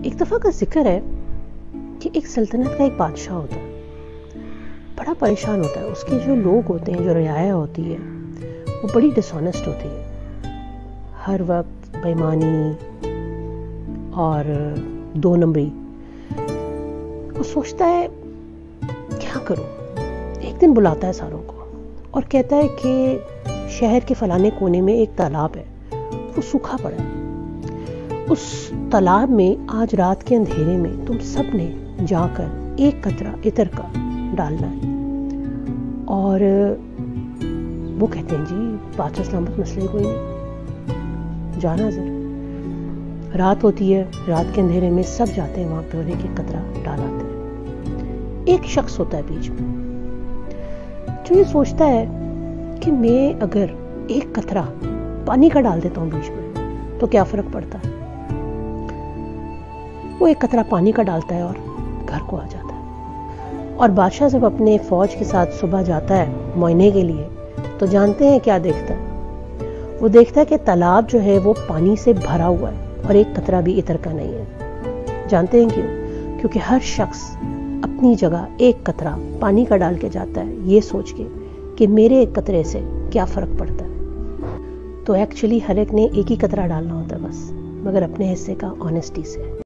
एक दफ़ा का ज़िक्र है कि एक सल्तनत का एक बादशाह होता है। बड़ा परेशान होता है। उसके जो लोग होते हैं, जो रियाया होती है, वो बड़ी डिसऑनेस्ट होती है। हर वक्त बेईमानी और दो नंबरी। वो सोचता है, क्या करूँ? एक दिन बुलाता है सारों को और कहता है कि शहर के फलाने कोने में एक तालाब है। वो सूखा पड़ा है। उस तालाब में आज रात के अंधेरे में तुम सबने जाकर एक कतरा इतर का डालना है। और, वो कहते हैं जी बादशाह सलामत मसले कोई नहीं। जाना जर रात होती है, रात के अंधेरे में सब जाते हैं, वहाँ पे और एक कतरा डालाते हैं। एक शख्स होता है बीच में। जो ये सोचता है कि मैं अगर एक कतरा पानी का डाल देता हूँ बीच में तो क्या फ़र्क पड़ता? है वो एक कतरा पानी का डालता है और घर को आ जाता है। और बादशाह जब अपने फौज के साथ सुबह जाता है मोइने के लिए तो जानते हैं क्या देखता है? वो देखता है कि तालाब जो है वो पानी से भरा हुआ है और एक कतरा भी इतर का नहीं है। जानते हैं क्यों? क्योंकि हर शख्स अपनी जगह एक कतरा पानी का डाल के जाता है, ये सोच के कि मेरे एक कतरे से क्या फ़र्क पड़ता है। तो एक्चुअली हर एक ने एक ही कतरा डालना होता है बस, मगर अपने हिस्से का ऑनेस्टी से।